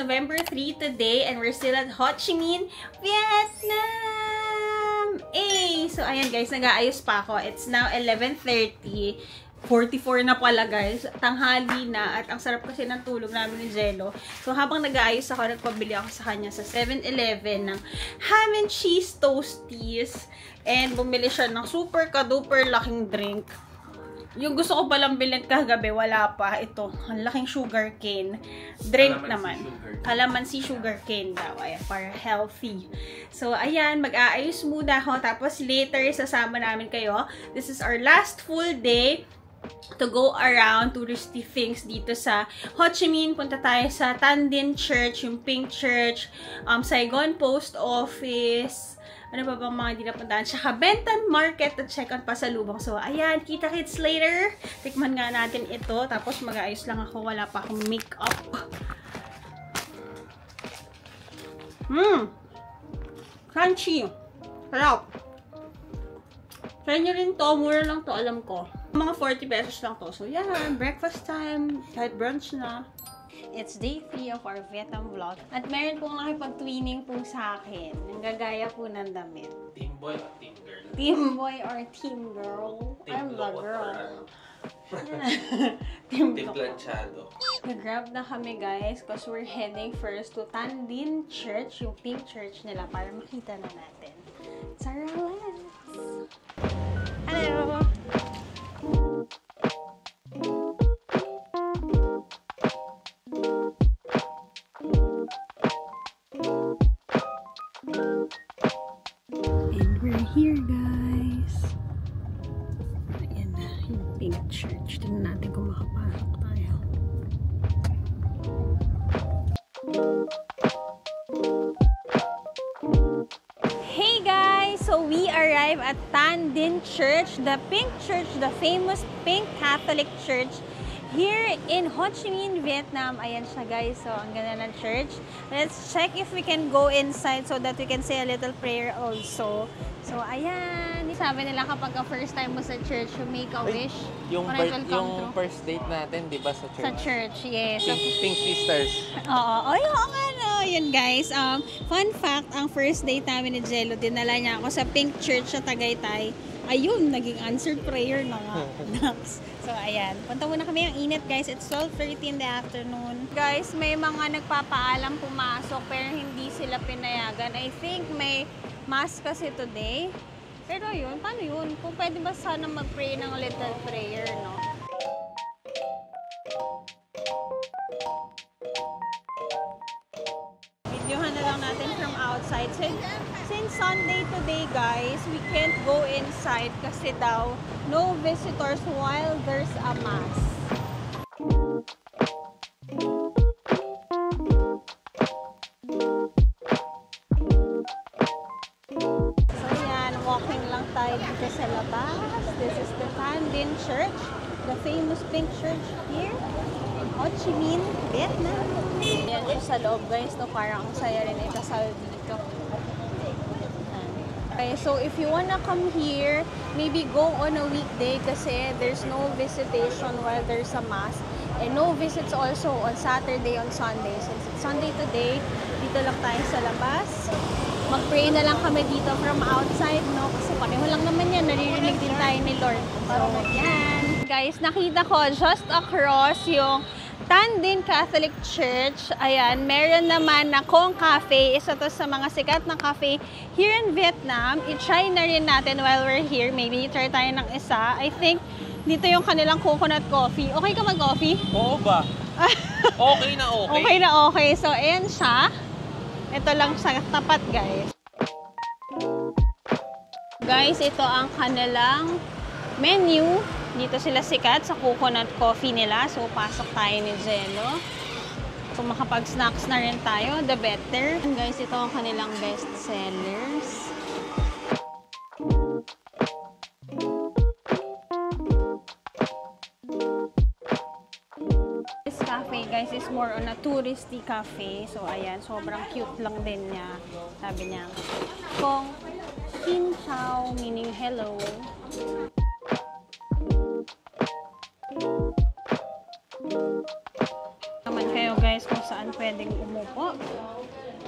November 3 today and we're still at Ho Chi Minh, Vietnam! So ayan guys, nag-aayos pa ako. It's now 11.30. 44 na pala guys. Tanghali na at ang sarap kasi ng tulog namin ni Jello. So habang nag-aayos ako, nagpabili ako sa kanya sa 7-Eleven ng ham and cheese toasties. And bumili siya ng super ka-duper laking drink. Yung gusto ko palang bilhin kagabi, wala pa. Ito, ang laking sugar cane. Drink Calamansi naman. sugar. Calamansi sugar cane daw. Ayan, para healthy. So, ayan, mag-aayos muna ako. Tapos later, sasama namin kayo. This is our last full day to go around touristy things dito sa Ho Chi Minh. Punta tayo sa Tan Dinh Church, yung Pink Church, um, Saigon Post Office, ano pa bang mga hindi napuntahan? Tsaka Benton Market at check out pa sa lubang. So, ayan, kita kits later. Tikman nga natin ito. Tapos mag-aayos lang ako. Wala pa akong makeup. Mmm! Crunchy! Sarap! Try nyo rin to. Mura lang to, alam ko. Mga 40 pesos lang to. So, yan. Breakfast time. Kahit brunch na. It's day 3 of our Vietnam vlog. At meron pong nakipag-twinning po sa akin. Nanggagaya po ng damit. Team boy or team girl? Team boy or team girl? Team I'm the girl. team planchado. Nag-grab na kami guys because we're heading first to Tan Dinh Church, yung pink church nila para makita na natin. Tara, let's! Hello! And we're here, guys. Ayan na, yung pink church. Tingnan natin kung makapasok tayo. Hey guys! So we arrive at Tan Dinh Church, the pink church, the famous pink Catholic church here in Ho Chi Minh, Vietnam. Ayan siya guys. So ang ganda ng church. Let's check if we can go inside so that we can say a little prayer also. So ayan. Sabi nila kapag ka first time mo sa church, you make a wish. Yung, for it birth, will come yung true. first date natin, di ba, sa church? Sa church, yes. Pink, Pink Sisters. Oo. Ay, oo nga no. Yun guys. Um, fun fact, ang first date namin ni Jello, dinala niya ako sa Pink Church sa Tagaytay. Ayun, naging answered prayer na nga. Next. Ayan. Punta muna kami. Ang init, guys. It's 12.30 in the afternoon. Guys, may mga nagpapaalam pumasok pero hindi sila pinayagan. I think may mass kasi today. Pero yun, paano yun? Kung pwede ba sana mag-pray ng little prayer, no? Videohan na lang natin from outside. Since, since Sunday today, guys, we can't go inside kasi daw no visitors while there's a mass. So yan, walking lang tayo dito sa labas. This is the Tan Dinh Church, the famous pink church here in Ho Chi Minh, Vietnam. Yan siya sa loob guys, no? parang ang saya rin ikasal dito. Okay, so if you wanna come here, maybe go on a weekday kasi there's no visitation while there's a mass. And no visits also on Saturday, on Sunday. Since it's Sunday today, dito lang tayo sa labas. Mag-pray na lang kami dito from outside, no? Kasi pareho lang naman yan, naririnig din tayo ni Lord. So, yan. Guys, nakita ko just across yung Tan Dinh Catholic Church. Ayan, meron naman na Kong Cafe. Isa to sa mga sikat na cafe here in Vietnam. I-try na rin natin while we're here. Maybe i-try tayo ng isa. I think dito yung kanilang coconut coffee. Okay ka mag-coffee? Oo ba? Okay na okay. Okay na okay. So, ayan siya. Ito lang sa tapat, guys. Guys, ito ang kanilang menu. Dito sila sikat sa coconut coffee nila. So, pasok tayo ni Jello. Kung makapag-snacks na rin tayo, the better. And guys, ito ang kanilang best sellers. This cafe, guys, is more on a touristy cafe. So, ayan, sobrang cute lang din niya. Sabi niya, kung Kin Chao, meaning hello. Naman kayo guys kung saan pwedeng umupo.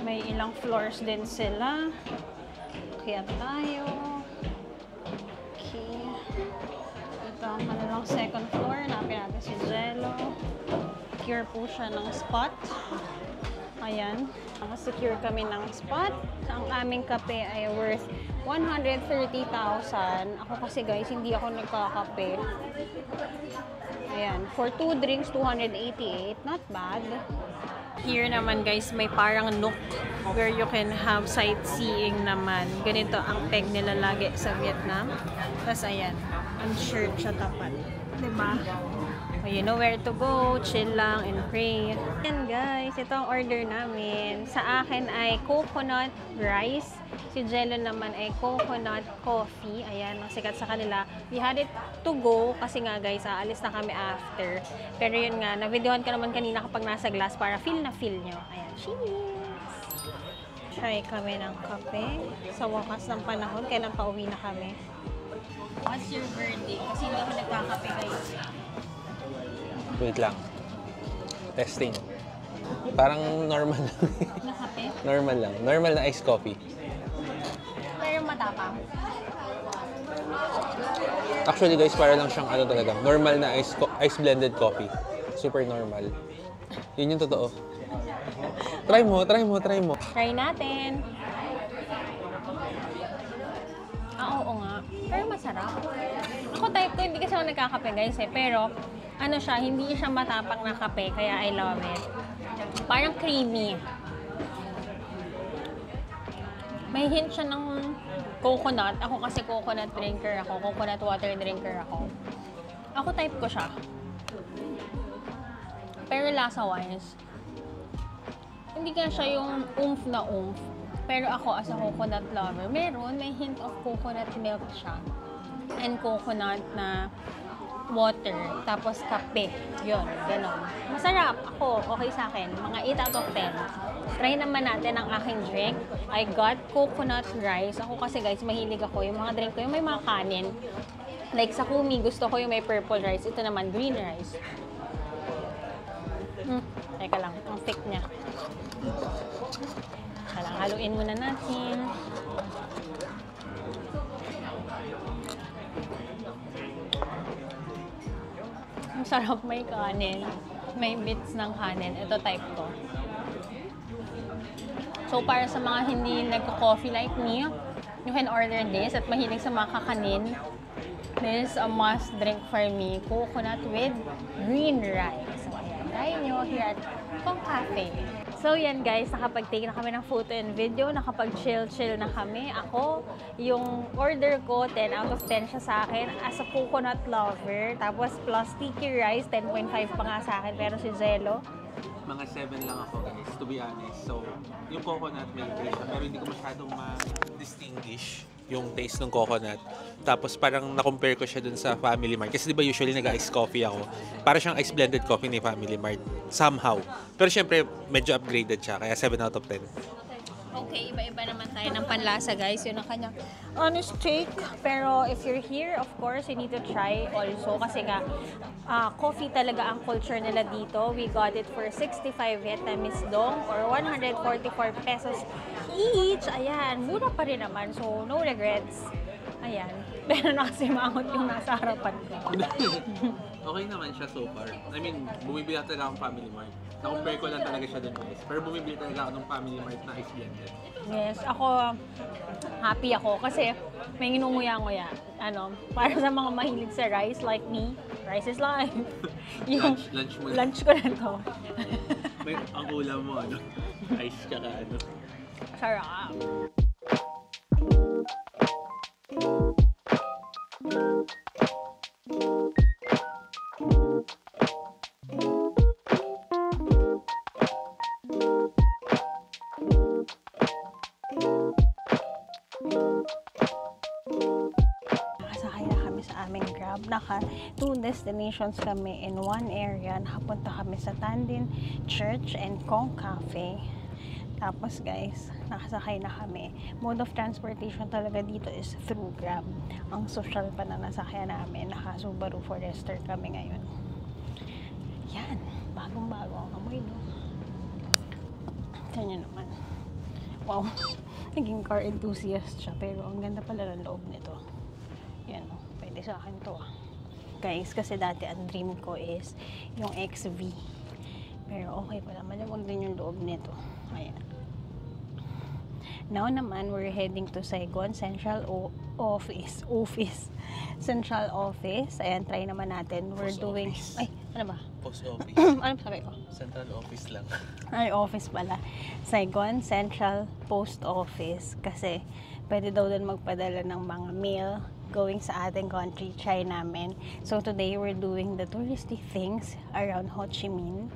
May ilang floors din sila. Kaya tayo. Okay. Ito ang kanilang second floor. Napin natin si Jello. Secure po siya ng spot. Ayan. Naka-secure kami ng spot. Ang aming kape ay worth 130,000. Ako kasi guys, hindi ako nagkakape. Ayan. For two drinks, 288. Not bad. Here naman guys, may parang nook where you can have sightseeing naman. Ganito ang peg nila lagi sa Vietnam. Tapos ayan, ang shirt siya tapat. Diba? You know where to go, chill lang and pray. Ayan guys, ito ang order namin. Sa akin ay coconut rice. Si Jello naman ay coconut coffee. Ayan, ang sikat sa kanila. We had it to go kasi nga guys, aalis na kami after. Pero yun nga, na-videohan ka naman kanina kapag nasa glass para feel na feel nyo. Ayan, cheers! Try kami ng kape. Sa wakas ng panahon, kailan pa uwi na kami. What's your verdict? Kasi hindi ako nagkakape guys. Wait lang. Testing. Parang normal lang. Na kape? normal lang. Normal na iced coffee. Pero matapang. Actually guys, para lang siyang ano talaga. Normal na ice, co- ice blended coffee. Super normal. Yun yung totoo. Try mo, try mo, try mo. Try natin. Ah, oo nga. Pero masarap. Ako type ko, hindi kasi ako nagkakape guys eh. Pero, ano siya, hindi siya matapang na kape, kaya I love it. Parang creamy. May hint siya ng coconut. Ako kasi coconut drinker ako. Coconut water drinker ako. Ako type ko siya. Pero lasa-wise, hindi ka siya yung oomph na oomph. Pero ako, as a coconut lover, meron, may hint of coconut milk siya. And coconut na water, tapos kape. Yun, ganon. Masarap. Ako, okay sa akin. Mga 8 out of 10. Try naman natin ang aking drink. I got coconut rice. Ako kasi guys, mahilig ako. Yung mga drink ko, yung may mga kanin. Like sa kumi, gusto ko yung may purple rice. Ito naman, green rice. Hmm, teka lang, ang thick niya. Kailangan haluin muna natin. Ang sarap may kanin. May bits ng kanin. Ito type ko. So, para sa mga hindi nagko-coffee like me, you can order this at mahilig sa mga kakanin. This is a must drink for me. Coconut with green rice. Ayan. Try nyo here at Kong Cafe. So, yan guys. Nakapag-take na kami ng photo and video. Nakapag-chill-chill na kami. Ako, yung order ko, 10 out of 10 siya sa akin as a coconut lover. Tapos, plus sticky rice, 10.5 pa nga sa akin. Pero si Jello, Mga 7 lang ako guys, to be honest. So, yung coconut taste siya, pero hindi ko masyadong ma-distinguish yung taste ng coconut. Tapos parang na-compare ko siya dun sa Family Mart. Kasi di ba usually nag-ice coffee ako. Para siyang ice blended coffee ni Family Mart. Somehow. Pero syempre, medyo upgraded siya. Kaya 7 out of 10. Okay, iba-iba naman tayo ng panlasa guys. Yun ang kanyang honest take. Pero if you're here, of course, you need to try also. Kasi nga, ah, coffee talaga ang culture nila dito. We got it for 65 Vietnamese dong or 144 pesos each. Ayan, mura pa rin naman. So, no regrets. Ayan. Pero nakasimangot yung nasa harapan ko. okay naman siya so far. I mean, bumibili talaga akong Family Mart. Na-compare ko lang talaga siya dun guys. Pero bumibili talaga ako ng Family Mart na ice blended. Yes, ako happy ako kasi may nginunguya-nguya. Ano, para sa mga mahilig sa rice like me, rice is life. Yung Lunch, lunch mo. lunch ko na to. May, ang ulam mo, ano? Ice tsaka ano. Sarap. Nakasakay na Naka two destinations kami in one area. Nakapunta kami sa Tandin Church and Kong Cafe. Tapos guys, nakasakay na kami. Mode of transportation talaga dito is through Grab. Ang social pa na nasakyan namin. Naka Subaru Forester kami ngayon. Yan, bagong-bago ang amoy no. Kanya naman. Wow, naging car enthusiast siya. Pero ang ganda pala ng loob nito. Yan, oh, pwede sa akin to ah. Guys, kasi dati ang dream ko is yung XV. Pero okay pala, malamang din yung loob nito. Ayan. Now naman, we're heading to Saigon Central o- Office. Office. Central Office. Ayan, try naman natin. We're Post doing... office. Ay, ano ba? Post office. ano sabi ko? Central office lang. Ay, office pala. Saigon Central Post Office. Kasi pwede daw doon magpadala ng mga mail going sa ating country. Try namin. So today, we're doing the touristy things around Ho Chi Minh.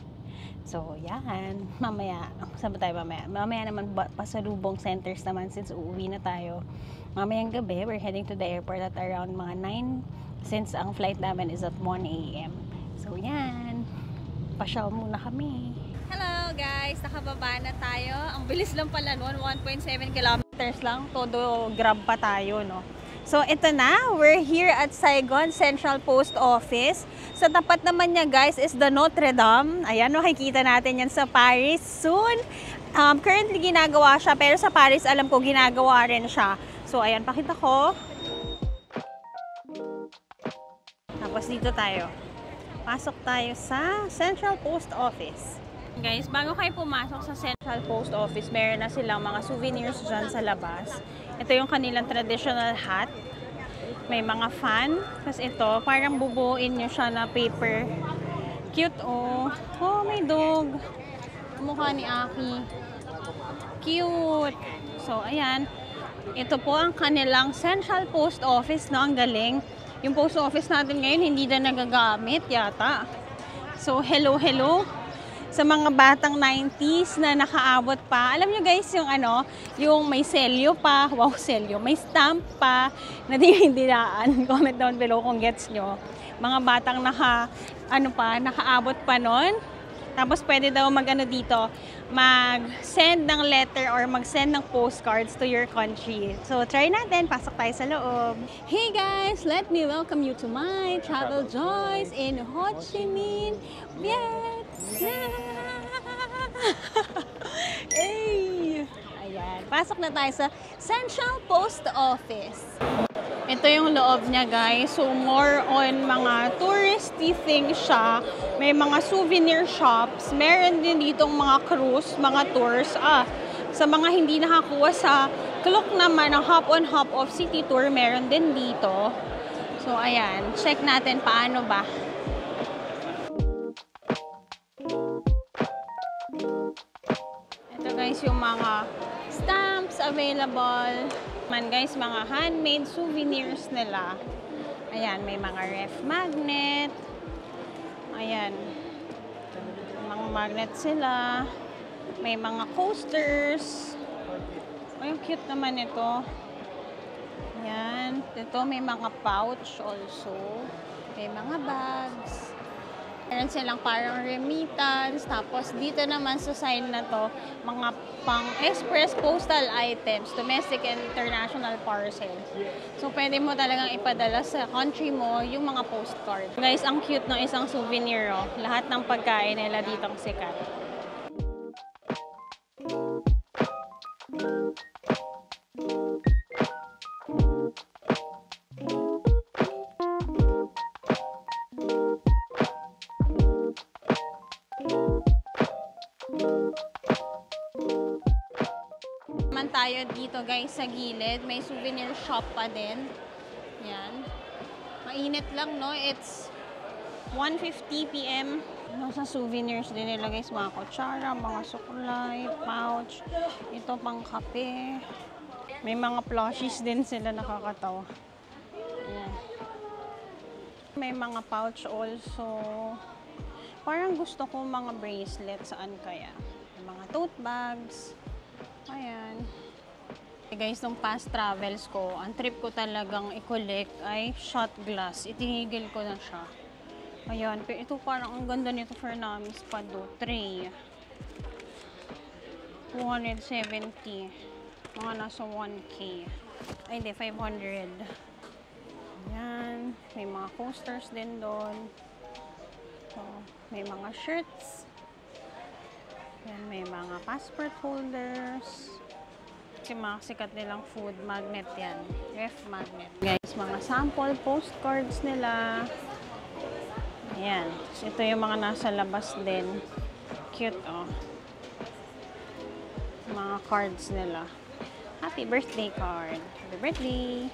So, yan. Mamaya, saan ba tayo mamaya? Mamaya naman, pasalubong centers naman since uuwi na tayo. Mamayang gabi, we're heading to the airport at around mga 9 since ang flight namin is at 1 a.m. So, yan. Pasyal muna kami. Hello guys! Nakababa na tayo. Ang bilis lang pala noon, 1.7 kilometers lang. Todo grab pa tayo, no? So, ito na. We're here at Saigon Central Post Office. Sa tapat naman niya, guys, is the Notre Dame. Ayan, makikita natin yan sa Paris soon. Um, currently, ginagawa siya. Pero sa Paris, alam ko, ginagawa rin siya. So, ayan, pakita ko. Tapos dito tayo. Pasok tayo sa Central Post Office. Guys, bago kayo pumasok sa Central Post Office, meron na silang mga souvenirs dyan sa labas. Ito yung kanilang traditional hat. May mga fan. Tapos ito, parang bubuin nyo siya na paper. Cute, oh. Oh, may dog. Mukha ni Aki. Cute. So, ayan. Ito po ang kanilang Central Post Office, no? Ang galing. Yung post office natin ngayon, hindi na nagagamit yata. So, hello, hello sa mga batang 90s na nakaabot pa. Alam nyo guys, yung ano, yung may selyo pa, wow, selyo, may stamp pa, na di hindi daan. Comment down below kung gets nyo. Mga batang naka, ano pa, nakaabot pa nun. Tapos pwede daw mag-ano dito, mag-send ng letter or mag-send ng postcards to your country. So try natin, pasok tayo sa loob. Hey guys, let me welcome you to my travel joys in Ho Chi Minh, Vietnam. hey! Ayan, pasok na tayo sa Central Post Office. Ito yung loob niya guys. So more on mga touristy things siya. May mga souvenir shops. Meron din ditong mga cruise, mga tours. Ah, sa mga hindi nakakuha sa Klook naman, ang hop on hop off city tour, meron din dito. So ayan, check natin paano ba. Available. Man guys, mga handmade souvenirs nila. Ayan, may mga ref magnet. Ayan. Mga magnet sila. May mga coasters. Ay, ang cute naman ito. Ayan. Ito may mga pouch also. May mga bags. Meron silang parang remittance. Tapos dito naman sa side na to, mga pang express postal items, domestic and international parcels. So pwede mo talagang ipadala sa country mo yung mga postcard. Guys, ang cute ng isang souvenir. Oh. Lahat ng pagkain nila dito ang sikat. naman dito guys sa gilid. May souvenir shop pa din. Yan. Mainit lang no. It's 1.50 p.m. Nasa souvenirs din nila guys. Mga kutsara, mga suklay, pouch. Ito pang kape. May mga plushies din sila nakakatawa. Ayan. May mga pouch also. Parang gusto ko mga bracelet. Saan kaya? Mga tote bags. Ayan. Guys, nung past travels ko, ang trip ko talagang i-collect ay shot glass. Itinigil ko na siya. Ayan, ito parang ang ganda nito for namin spado. Tray. 270. Mga nasa 1K. Ay, hindi, 500. Ayan. May mga coasters din doon. So, may mga shirts. Ayan, may mga passport holders. Yung mga sikat nilang food magnet yan. Ref magnet. Guys, mga sample postcards nila. Ayan. So, ito yung mga nasa labas din. Cute, oh. Mga cards nila. Happy birthday card. Happy birthday.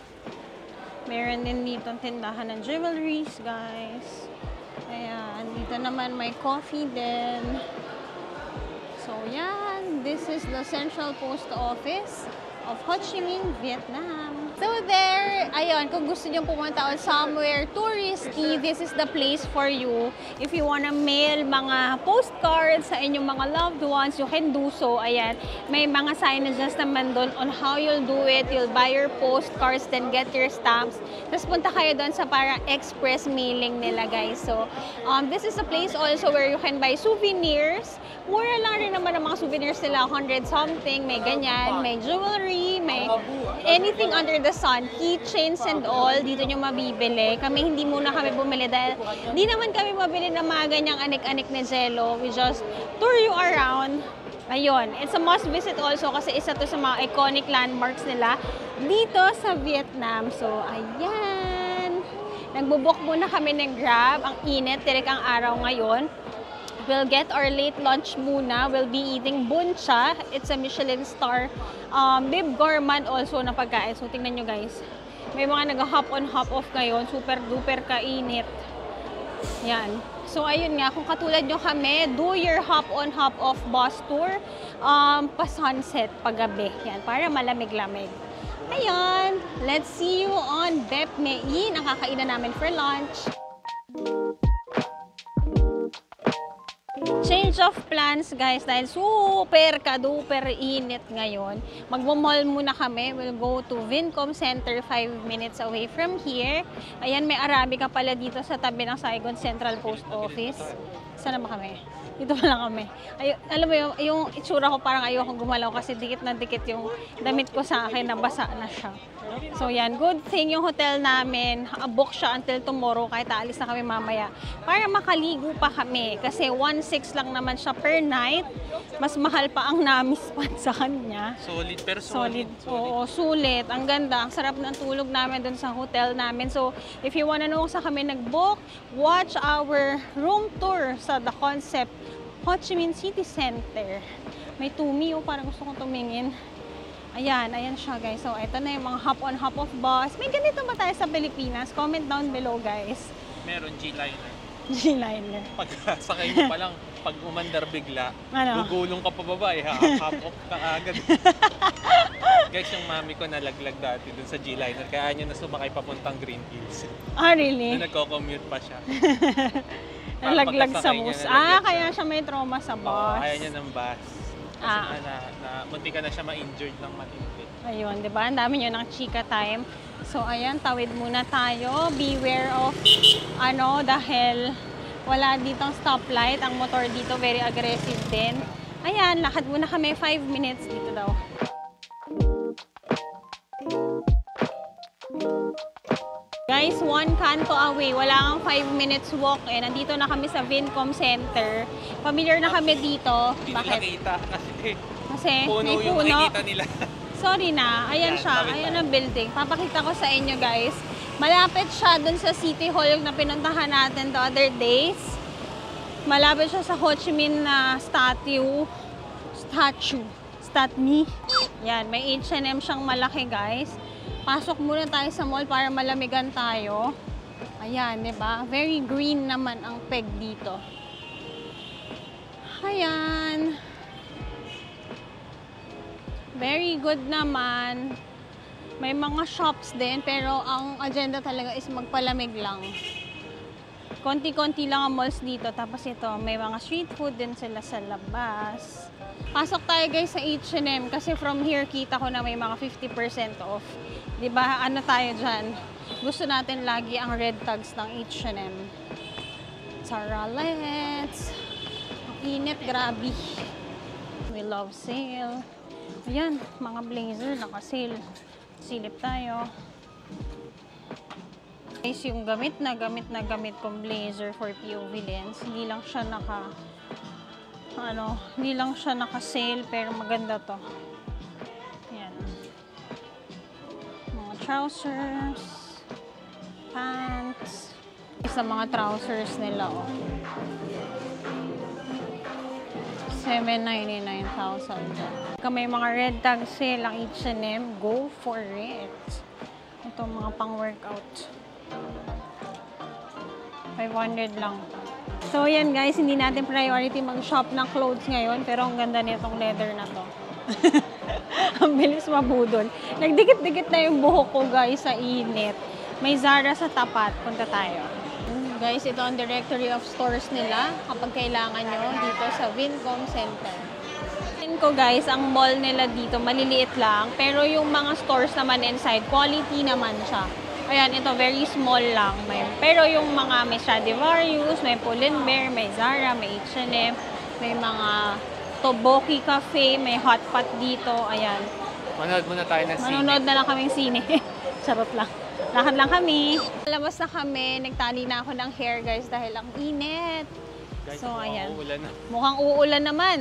Meron din dito tindahan ng jewelries, guys. Ayan. Dito naman may coffee din. So, yan. This is the Central Post Office of Ho Chi Minh, Vietnam. So there, ayun, kung gusto niyo pumunta on somewhere touristy, this is the place for you. If you wanna mail mga postcards sa inyong mga loved ones, you can do so. Ayan, may mga signages naman doon on how you'll do it. You'll buy your postcards, then get your stamps. Tapos punta kayo doon sa parang express mailing nila, guys. So, um, this is a place also where you can buy souvenirs. Mura lang rin naman ang mga souvenirs nila, 100 something, may ganyan, may jewelry, may anything under the sun, keychains and all, dito nyo mabibili. Kami hindi muna kami bumili dahil hindi naman kami mabili ng mga ganyang anik-anik na jello. We just tour you around. Ayun, it's a must visit also kasi isa to sa mga iconic landmarks nila dito sa Vietnam. So, ayan. Nagbubok muna kami ng Grab. Ang init, tirik ang araw ngayon. We'll get our late lunch muna. We'll be eating buncha. It's a Michelin star um, bib gourmand also na pagkain. So, tingnan nyo guys. May mga nag-hop on, hop off ngayon. Super duper kainit. Yan. So, ayun nga, kung katulad nyo kami, do your hop on, hop off bus tour um, pa sunset, paggabi. Yan, para malamig-lamig. Ayun, let's see you on Bep Mei, ang kakainan namin for lunch. Change of plans guys dahil super ka-duper init ngayon. Magmo-mall muna kami. We'll go to Vincom Center 5 minutes away from here. Ayan, may Arabica pala dito sa tabi ng Saigon Central Post Office. Saan naman kami? Dito pa lang kami. Ay, alam mo yung, yung itsura ko parang ayoko gumalaw kasi dikit na dikit yung damit ko sa akin, nabasa na siya. So yan, good thing yung hotel namin, book siya until tomorrow kahit aalis na kami mamaya. Para makaligo pa kami kasi 1.6 lang naman siya per night. Mas mahal pa ang namis pan sa kanya. Solid, pero Solid. solid. Oo, sulit. Ang ganda. Ang sarap ng tulog namin dun sa hotel namin. So, if you wanna know saan kami nag-book, watch our room tour sa The Concept Ho Chi Minh City Center. May tumi, oh, parang gusto kong tumingin. Ayan, ayan siya guys. So, ito na yung mga hop-on, hop-off bus. May ganito ba tayo sa Pilipinas? Comment down below guys. Meron G-liner. G-liner. Pag sakay mo pa lang, pag umandar bigla, Ano? gugulong ka pa baba eh, ha? Hop off ka agad. Guys, yung mami ko nalaglag dati dun sa G-liner, kaya niya na sumakay papuntang Green Hills. Ah, really? Na nagko-commute pa siya. Nalaglag sa bus. Ah, kaya siya may trauma sa Oo, bus. kaya niya ng bus. Kasi Ah. na, na, munti ka na siya ma-injured ng matindi. Ayun, di ba? Ang dami nyo ng chika time. So, ayan, tawid muna tayo. Beware of, ano, dahil wala ditong stoplight. Ang motor dito, very aggressive din. Ayan, lakad muna kami 5 minutes dito daw. Guys, one canto away. Wala kang 5 minutes walk eh. Nandito na kami sa Vincom Center. Familiar na kami dito. Hindi Bakit? kita kasi Kasi puno may yung puno. makikita nila. Sorry na, ayan Yan, siya, tawid ayan ang building. Papakita ko sa inyo guys. Malapit siya dun sa City Hall na pinuntahan natin the other days. Malapit siya sa Ho Chi Minh na statue. Statue. Statue. Yan, may H&M siyang malaki guys. Pasok muna tayo sa mall para malamigan tayo. Ayan, ba? Very green naman ang peg dito. Ayan. Very good naman. May mga shops din, pero ang agenda talaga is magpalamig lang. Konti-konti lang ang malls dito. Tapos ito, may mga street food din sila sa labas. Pasok tayo guys sa H&M kasi from here kita ko na may mga 50% off. 'Di ba? Ano tayo diyan? Gusto natin lagi ang red tags ng H&M. Tara, let's! Ang init, grabe. We love sale. Ayan, mga blazer naka-sale. Silip tayo. Guys, yung gamit na gamit na gamit kong blazer for POV lens, hindi lang siya naka ano, hindi lang siya naka-sale pero maganda to. Trousers, pants, sa mga trousers nila oh. 799,000. Kung may mga red tag sale ang H&M, go for it. Ito mga pang-workout. 500 lang. So, yan guys, hindi natin priority mag-shop ng clothes ngayon, pero ang ganda nitong leather na to. ang bilis mabudol. Nagdikit-dikit na yung buhok ko guys sa init. May Zara sa tapat. Punta tayo. Guys, ito ang directory of stores nila kapag kailangan nyo dito sa Vincom Center. Ko guys, ang mall nila dito maliliit lang, pero yung mga stores naman inside, quality naman siya. Ayan, ito very small lang. May, pero yung mga may Stradivarius, may Pull&Bear, may Zara, may H&M, may mga Toboki Cafe, may hot pot dito. Ayan. Manood muna tayo ng Manonood na lang kaming sine. Charot lang. Lakad lang kami. Labas na kami. Nagtali na ako ng hair guys dahil ang init. So, ayan. Uulan na. Mukhang uulan naman.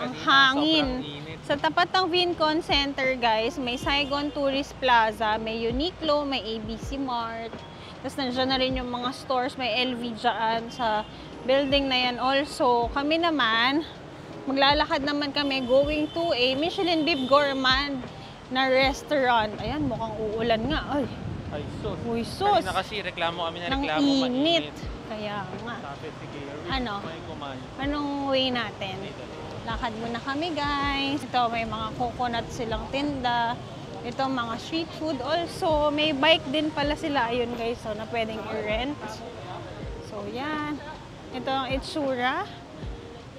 Ang Kanina, hangin. sobrang init. Sa tapat ng Vincon Center, guys, may Saigon Tourist Plaza, may Uniqlo, may ABC Mart. Tapos nandiyan na rin yung mga stores, may LV dyan sa building na yan also. Kami naman, maglalakad naman kami going to a Michelin Beef Gourmand na restaurant. Ayan, mukhang uulan nga. Ay, Ay, sus. uy, sus. Kanina kasi reklamo kami na Nang reklamo init. mainit. Kaya nga. Sabi, sige, Ano? Anong way natin? Lakad muna kami guys. Ito may mga coconut silang tinda. Ito mga street food also. May bike din pala sila ayun guys so na pwedeng i-rent. So yan. Ito ang itsura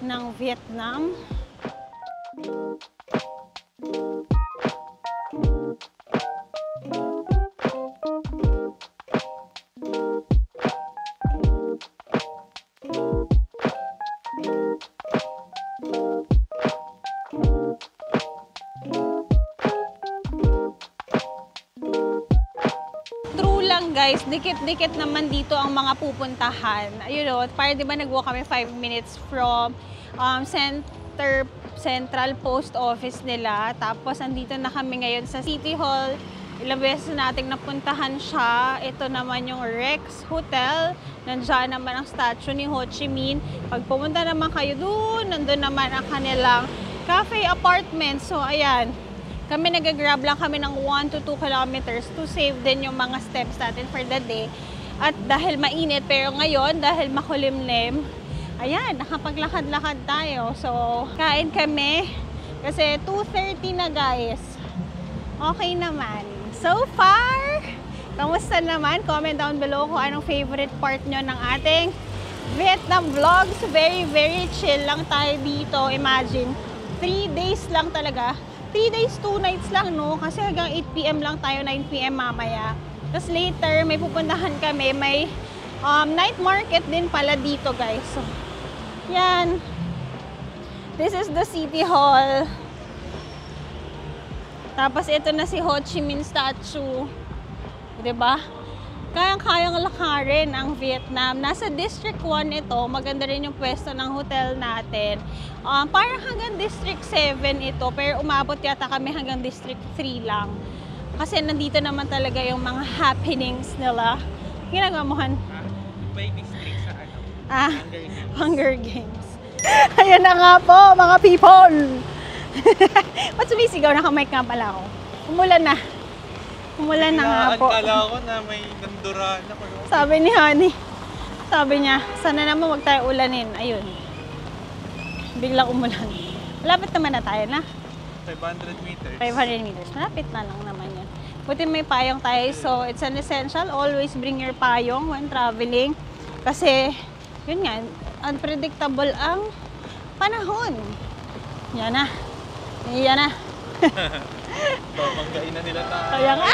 ng Vietnam. True lang guys, dikit-dikit naman dito ang mga pupuntahan. Ayun o, para di ba nag-walk kami 5 minutes from um, Center Central Post Office nila. Tapos andito na kami ngayon sa City Hall. Ilang beses na nating napuntahan siya. Ito naman yung Rex Hotel. Nandiyan naman ang statue ni Ho Chi Minh. Pag pumunta naman kayo doon, nandun naman ang kanilang cafe apartment. So ayan, kami nag-grab lang kami ng 1 to 2 kilometers to save din yung mga steps natin for the day. At dahil mainit, pero ngayon, dahil makulimlim, ayan, nakapaglakad-lakad tayo. So, kain kami. Kasi 2.30 na guys. Okay naman. So far, kamusta naman? Comment down below kung anong favorite part nyo ng ating Vietnam vlogs. Very, very chill lang tayo dito. Imagine, 3 days lang talaga. 3 days, 2 nights lang, no? Kasi hanggang 8pm lang tayo, 9pm mamaya. Tapos later, may pupuntahan kami. May um, night market din pala dito, guys. So, yan. This is the City Hall. Tapos ito na si Ho Chi Minh statue. 'Di ba? Kayang-kayang lakarin ang Vietnam. Nasa District 1 ito. Maganda rin yung pwesto ng hotel natin. Um, parang hanggang District 7 ito. Pero umabot yata kami hanggang District 3 lang. Kasi nandito naman talaga yung mga happenings nila. Ginagawa mo, Han? May district sa ano? Ah, Hunger Games. Hunger Games. Ayan na nga po, mga people! Ba't sumisigaw? Nakamike nga pala ako. Umulan na. Umulan na nga po. Kala ko na may nanduran ako. Sabi ni Honey. Sabi niya, sana naman wag tayo ulanin. Ayun. Biglang umulan. Malapit naman na tayo na. 500 meters. 500 meters. Malapit na lang naman yan. Buti may payong tayo. So, it's an essential. Always bring your payong when traveling. Kasi, yun nga, unpredictable ang panahon. Yan na. Yan na. Babanggain na nila tayo. Kaya nga.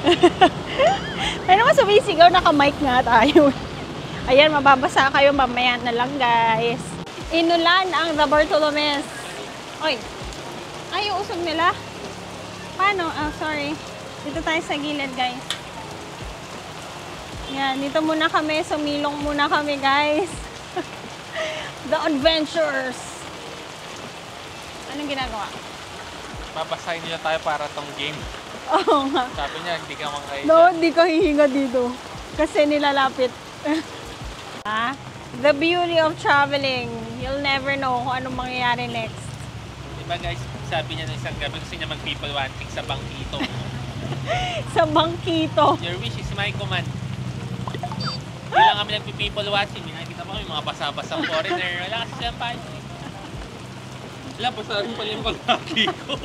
Pero naman sumisigaw, naka-mic nga tayo. Ayan, mababasa kayo mamaya na lang, guys. Inulan ang The Bartolomes. Oy, ay, yung usog nila. Paano? Ah, sorry. Dito tayo sa gilid, guys. Yan, dito muna kami. Sumilong muna kami, guys. The Adventures. Anong ginagawa? Babasahin nila tayo para tong game. Oo nga. Sabi niya, hindi ka makain. No, di ka hihinga dito. Kasi nilalapit. ah, the beauty of traveling. You'll never know kung anong mangyayari next. Diba guys, sabi niya ng isang gabi gusto niya mag-people wanting sa bangkito. Sa bangkito. Your wish is my command. Hindi lang kami nagpi-people watching. Nakikita mo kami mga basa-basang foreigner. Wala kasi silang paano. Wala, basta rin pala yung palagi ko.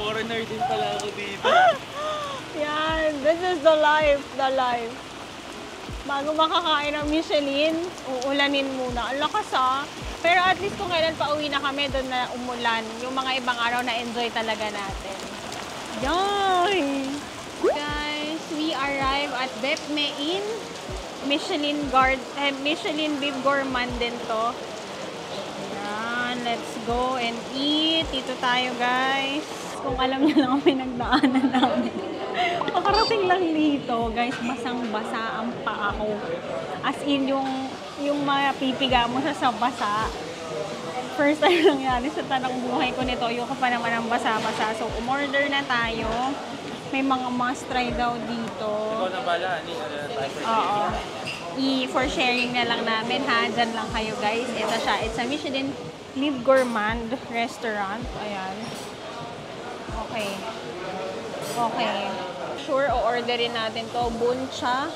foreigner din pala ako dito. Yan, this is the life, the life. Bago makakain ng Michelin, uulanin muna. Ang lakas ah. Pero at least kung kailan pa uwi na kami, doon na umulan. Yung mga ibang araw na enjoy talaga natin. Yay! Guys, we arrive at Bep Mein. Michelin guard, eh, Michelin Beef Gourmand din to. Yan, let's go and eat. Dito tayo, guys. Kung alam niyo lang ang pinagdaanan namin. Makarating lang dito, guys, basang-basa ang paa ko. As in, yung, yung mapipiga mo sa basa. First time nangyari sa tanang buhay ko nito, yung pa naman ang basa-basa. So, umorder na tayo. May mga must try daw dito. Ikaw na bala, ani, for Oo. I for sharing na lang namin ha. Diyan lang kayo guys. Ito siya. It's a Michelin Live Gourmand restaurant. Ayan. Okay. Okay. Sure, o-orderin natin to. Buncha.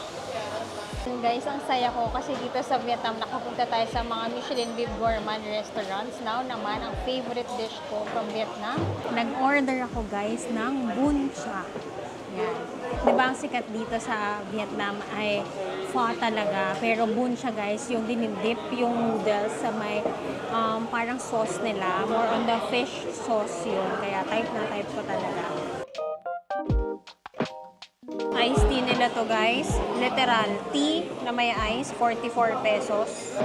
Guys, ang saya ko kasi dito sa Vietnam nakapunta tayo sa mga Michelin Beef Gourmand restaurants. Now naman, ang favorite dish ko from Vietnam. Nag-order ako guys ng buncha. Yan. Di ba ang sikat dito sa Vietnam ay pho talaga. Pero buncha guys, yung dinidip yung noodles sa may um, parang sauce nila. More on the fish sauce yun. Kaya type na type ko talaga. Iced tea nila to guys. Literal, tea na may ice, 44 pesos.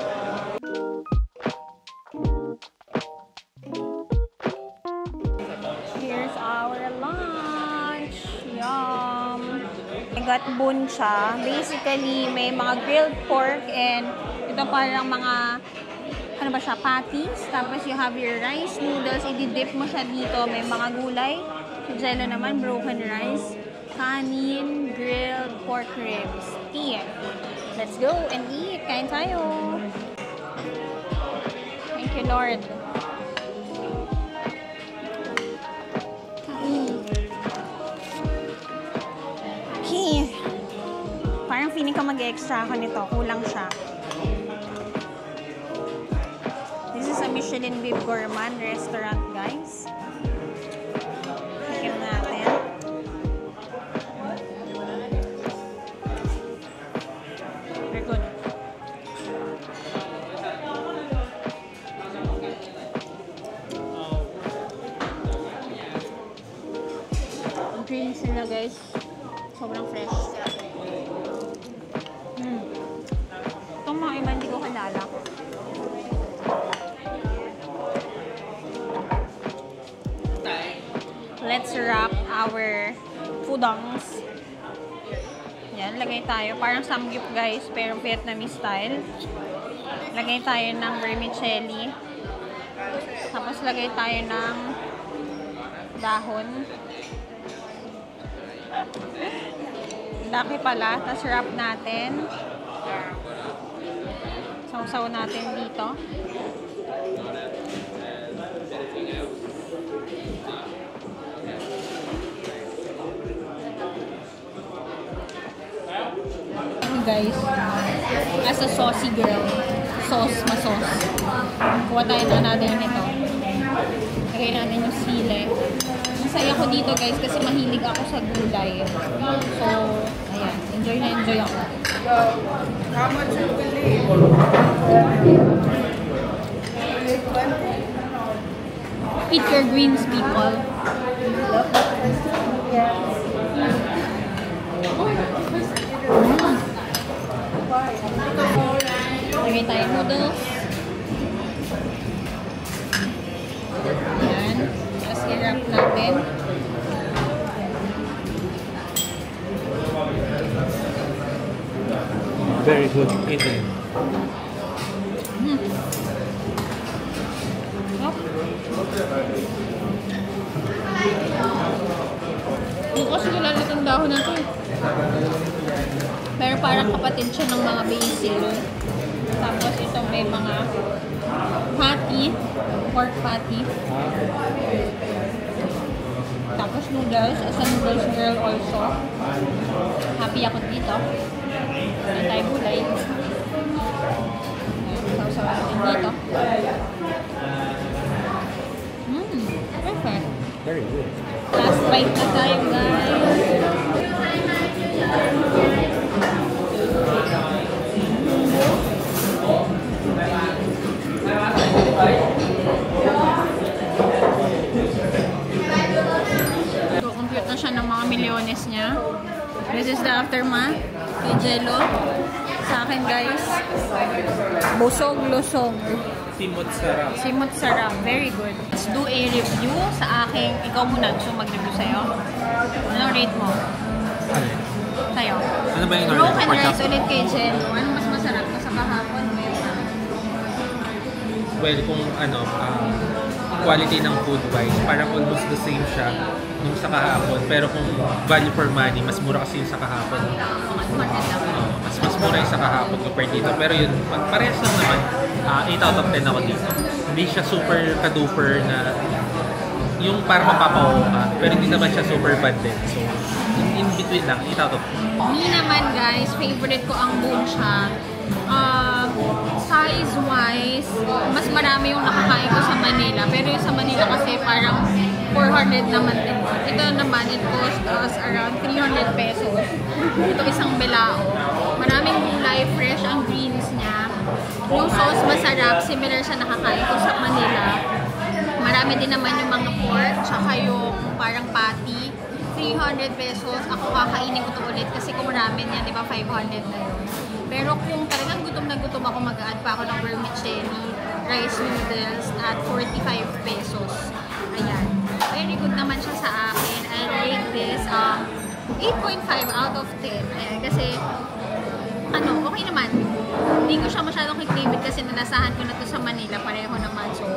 Got buncha. Basically, may mga grilled pork and ito parang mga ano ba siya, patties. Tapos you have your rice noodles. I-dip mo siya dito. May mga gulay. Jello naman, broken rice. Kanin, grilled pork ribs. Tea. Let's go and eat. Kain tayo. Thank you, Lord. Parang feeling ko mag-extra ako nito. Kulang siya. This is a Michelin Beef Gourmand restaurant, guys. Parang samgyup guys, pero Vietnamese style. Lagay tayo ng vermicelli. Tapos lagay tayo ng dahon. Laki pala. Tapos wrap natin. Sausaw natin dito. Guys. As a saucy girl. Sauce, masos. Kuha tayo ng another nito. Lagay natin yung sile. Masaya ko dito guys kasi mahilig ako sa gulay. So, ayan. Enjoy na enjoy ako. Eat your greens, people. Lagay tayo noodles. Ayan. Tapos i-wrap natin. Very good. Eating. Oh. Hindi ko kilala itong dahon na to eh. Pero parang kapatid siya ng mga basil. May mga patty, pork patty. Tapos noodles, as a noodles girl also. Happy ako dito. May tayo gulay. Sausaw natin dito. Mmm, perfect. Very good. Last bite na tayo, guys. So, compute milyones niya. This is the aftermath kay Jello. Sa akin, guys. Busog, lusog. Simot sarap. Simot sarap. Very good. Let's do a review sa aking... Ikaw muna. Gusto mag-review sa'yo? Anong rate mo? Ano? Sa'yo? Ano ba yung Broken order? rice ulit kay Jello. Ano mas masarap? Sa kahapon. Well, kung ano, um, quality ng food wise, parang almost the same siya nung sa kahapon. Pero kung value for money, mas mura kasi yung sa kahapon. Oo, mas mas mura yung sa kahapon compared dito. Pero yun, pa- parehas lang naman. Ah, 8 out of 10 ako dito. Hindi siya super ka-duper na yung parang mapapaw ka, pero hindi naman siya super bad din. So, in, in between lang, 8 out of 10. Me naman guys, favorite ko ang Buncha. Um, size-wise, mas marami yung nakakain ko sa Manila. Pero yung sa Manila kasi parang 400 naman din. Ito naman, it cost us around 300 pesos. Ito isang belao. Maraming gulay, fresh ang greens niya. Yung sauce masarap, similar sa nakakain ko sa Manila. Marami din naman yung mga pork, tsaka yung parang patty. 300 pesos. Ako kakainin ko to ulit kasi kung ramen yan, di ba 500 na yun. Pero kung talagang gutom na gutom ako, mag-add pa ako ng vermicelli, rice noodles at 45 pesos. Ayan. Very good naman siya sa akin. I rate this um, 8.5 out of 10. Ayan, kasi ano, okay naman. Hindi ko siya masyadong kikribit kasi nalasahan ko na to sa Manila, pareho naman. So,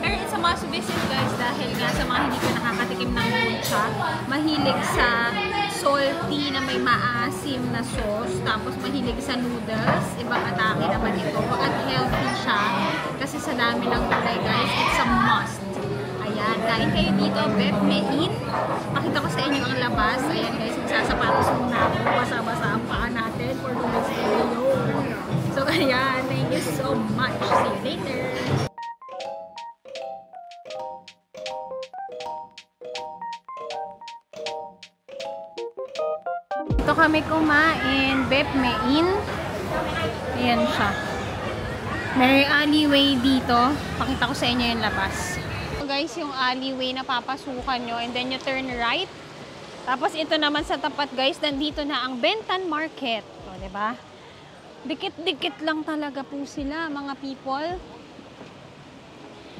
pero it's a must visit guys dahil nga sa mga hindi ko nakakatikim ng mucha, mahilig sa salty na may maasim na sauce, tapos mahilig sa noodles, ibang atake naman ito, at healthy siya kasi sa dami ng gulay guys, it's a must. Ayan, kain kayo dito, Bet Mein. Pakita ko sa inyo ang labas. Ayan guys, magsasapatos muna ako. Basa-basa ang paa natin for today's video. So ayan, thank you so much. See you later. Kami kumain, Bep Mein. Ayan siya. May alleyway dito. Pakita ko sa inyo yung labas. So guys, yung alleyway na papasukan nyo and then you turn right. Tapos ito naman sa tapat guys, nandito na ang Bentan Market. O, ba? Dikit-dikit lang talaga po sila, mga people.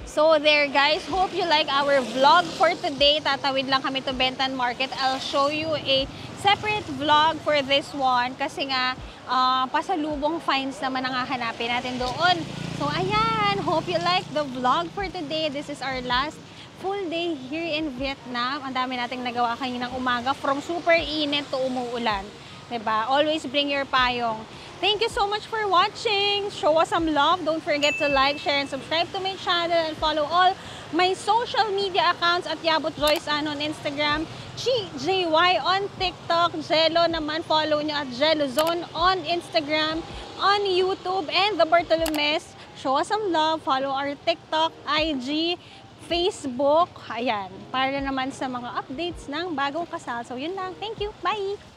So there guys, hope you like our vlog for today. Tatawid lang kami to Bentan Market. I'll show you a separate vlog for this one kasi nga ah, pasalubong finds naman ang hahanapin natin doon. So ayan, hope you like the vlog for today. This is our last full day here in Vietnam. Ang dami nating nagawa kaninang umaga from super init to umuulan. 'Di ba? Always bring your payong. Thank you so much for watching. Show us some love. Don't forget to like, share, and subscribe to my channel and follow all my social media accounts at Yabot Joyce Ano on Instagram, Chi on TikTok, Jello naman follow nyo at Jello Zone on Instagram, on YouTube, and the Bartolomes. Show us some love. Follow our TikTok, IG, Facebook. Ayan, para naman sa mga updates ng bagong kasal. So, yun lang. Thank you. Bye!